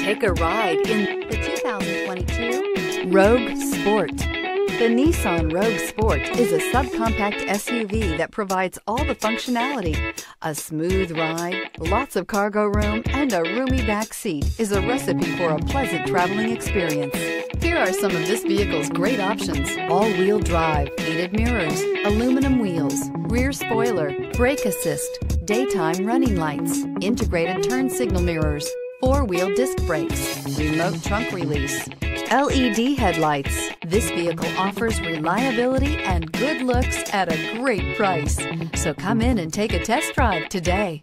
Take a ride in the 2022 Rogue Sport. The Nissan Rogue Sport is a subcompact SUV that provides all the functionality. A smooth ride, lots of cargo room, and a roomy back seat is a recipe for a pleasant traveling experience. Here are some of this vehicle's great options. All-wheel drive, heated mirrors, aluminum wheels, rear spoiler, brake assist, daytime running lights, integrated turn signal mirrors, four-wheel disc brakes, remote trunk release, LED headlights. This vehicle offers reliability and good looks at a great price. So come in and take a test drive today.